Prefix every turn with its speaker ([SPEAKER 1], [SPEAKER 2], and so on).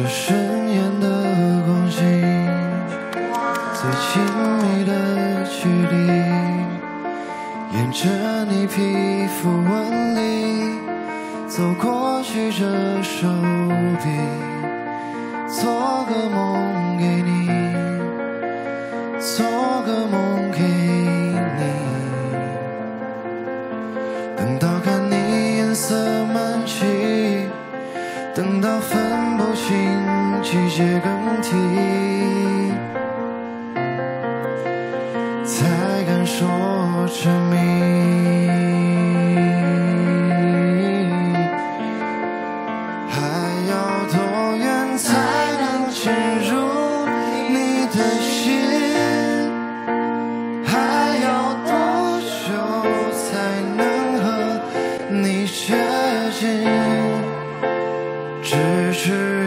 [SPEAKER 1] 这顺眼的光景，最亲密的距离，沿着你皮肤纹理走过曲折手臂，做个梦给你，做个梦给你，等到看你颜色满起。等到分季节更替，才敢说着迷。还要多远才能进入你的心？还要多久才能和你接近？咫尺。